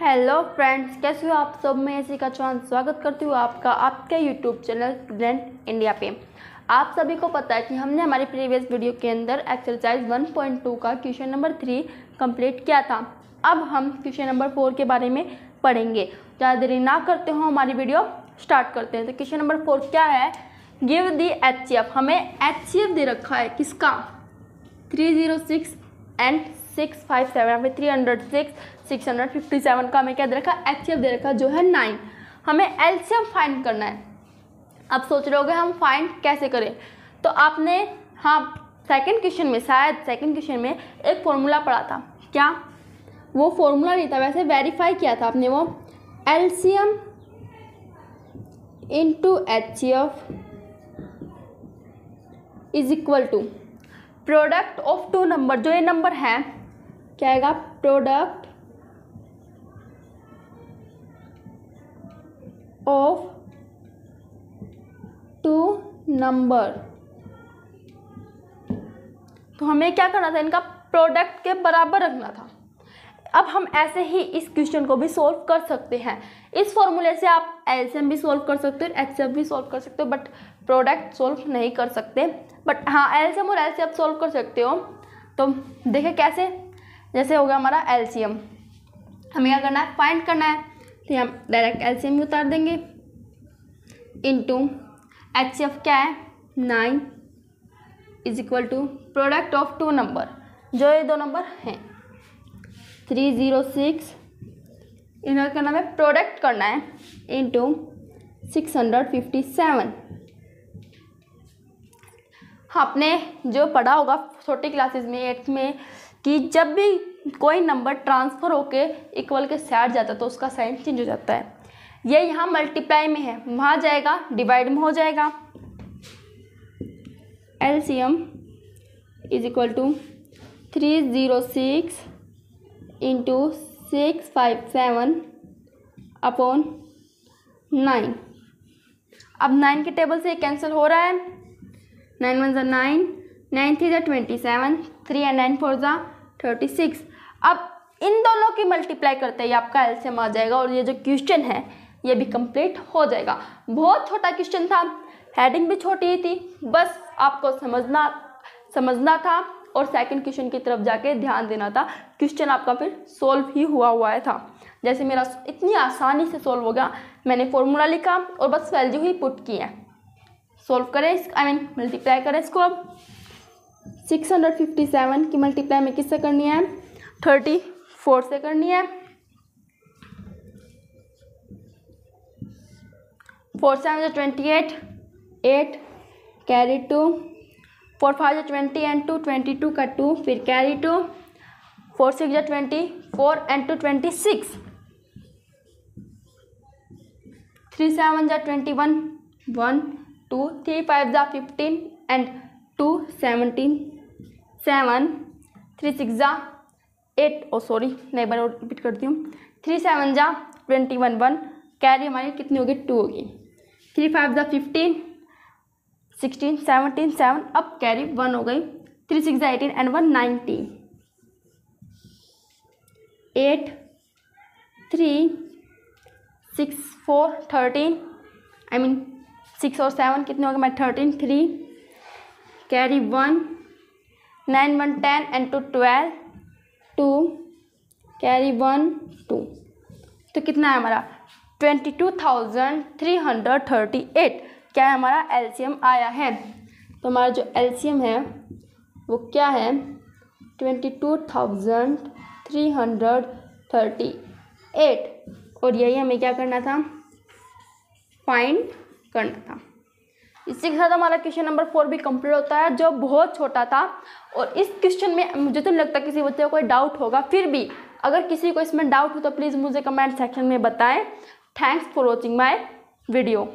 Hello friends कैसे हो आप सब? मैं ऐसी का चौहान स्वागत करती हूँ आपका, आपके यूट्यूब चैनल स्टूडेंट इंडिया पे। आप सभी को पता है कि हमने हमारी प्रीवियस वीडियो के अंदर एक्सरसाइज 1.2 का क्वेश्चन नंबर थ्री कंप्लीट किया था। अब हम क्वेश्चन नंबर फोर के बारे में पढ़ेंगे। ज़्यादा देरी ना करते हो हमारी वीडियो स्टार्ट करते हैं। तो क्वेश्चन नंबर फोर क्या है? गिव दी एच हमें एच दे रखा है किसका? Three and six five seven पे three hundred six six hundred fifty seven का हमें क्या दे रखा है? एच दे रखा जो है नाइन। हमें एलसीएम फाइंड करना है। अब सोच रहे हो हम फाइंड कैसे करें? तो आपने हाँ सेकंड क्वेश्चन में, शायद सेकंड क्वेश्चन में एक फॉर्मूला पढ़ा था। क्या? वो फॉर्मूला नहीं था, वैसे वेरीफाई किया था आपने वो। LCM into H F is equal to product of two number जो ये नंबर है क्या आएगा? प्रोडक्ट ऑफ़ टू नंबर तो हमें क्या करना था? इनका प्रोडक्ट के बराबर रखना था। अब हम ऐसे ही इस क्वेश्चन को भी सोल्व कर सकते हैं। इस फॉर्मूले से आप एलसीएम भी सोल्व कर सकते हो एचसीएफ भी सोल्व कर सकते हो बट प्रोडक्ट सोल्व नहीं कर सकते। बट हाँ एलसीएम और एलसीएफ सोल्व कर सकते हो। तो देखें कैसे जैसे हो गया हमारा एलसीएम हमें क्या करना है? फाइंड करना है। तो हम डायरेक्ट एलसीएम उतार देंगे। इनटू एच क्या है? Nine is equal to product of two number जो ये दो नंबर हैं। थ्री ज़ीरो सिक्स इन्हें करना है? प्रोडक्ट करना है। Into six hundred fifty seven आपने जो पढ़ा होगा, छोटी क्लासेस में एट्थ में कि जब भी कोई नंबर ट्रांसफ़र होके इक्वल के साइड जाता है तो उसका साइन चेंज हो जाता है। ये यहाँ मल्टीप्लाई में है। वहाँ जाएगा डिवाइड में हो जाएगा। L C M is equal to three zero six into six five seven upon nine अब नाइन के टेबल से कैंसिल हो रहा है। नाइन वन ज़ा नाइन नाइन थ्री ज़ा twenty seven three and nine four ज़ा थर्टी सिक्स। अब इन दोनों की मल्टीप्लाई करते ही आपका एलसीएम आ जाएगा और ये जो क्वेश्चन है, ये भी कंप्लीट हो जाएगा। बहुत छोटा क्वेश्चन था हेडिंग भी छोटी ही थी, बस आपको समझना समझना था और सेकंड क्वेश्चन की तरफ़ जाके ध्यान देना था। क्वेश्चन आपका फिर सोल्व ही हुआ हुआ था। जैसे मेरा इतनी आसानी से सोल्व हो गया, मैंने फॉर्मूला लिखा और बस वैल्यू ही पुट की है। सोल्व करें आई मीन मल्टीप्लाई करें इसको अब। सिक्स हंड्रेड फिफ्टी सेवन की मल्टीप्लाई में किससे करनी है? थर्टी फोर से करनी है। Four seven twenty eight eight carry two four five जो twenty and two twenty two का टू फिर कैरी टू फोर सिक्स जो twenty four and two twenty six three seven जो twenty one one two three five जो fifteen and two seventeen seven, three six जा, eight, oh sorry नहीं बार repeat करती हूँ। Three seven जा, twenty one one carry हमारी कितनी होगी? टू होगी। थ्री फाइव जा, फिफ्टीन, सिक्सटीन, सेवनटीन, सेवन, अब कैरी वन हो गई। थ्री सिक्स जा, eighteen and one, nineteen. Eight, three, six, four, thirteen I mean six और सेवन कितने हो गए? मैं thirteen three carry one nine one ten and two twelve, two, carry one, two. तो कितना है हमारा? Twenty two thousand three hundred thirty eight. क्या है हमारा? एलसीएम आया है। तो हमारा जो एलसीएम है, वो क्या है? Twenty two thousand three hundred thirty eight. और यही हमें क्या करना था? फाइंड करना था। इसी के साथ हमारा क्वेश्चन नंबर फोर भी कंप्लीट होता है, जो बहुत छोटा था। और इस क्वेश्चन में मुझे तो नहीं लगता किसी बच्चे को कोई डाउट होगा। फिर भी, अगर किसी को इसमें डाउट हो तो प्लीज़ मुझे कमेंट सेक्शन में बताएँ। Thanks for watching my video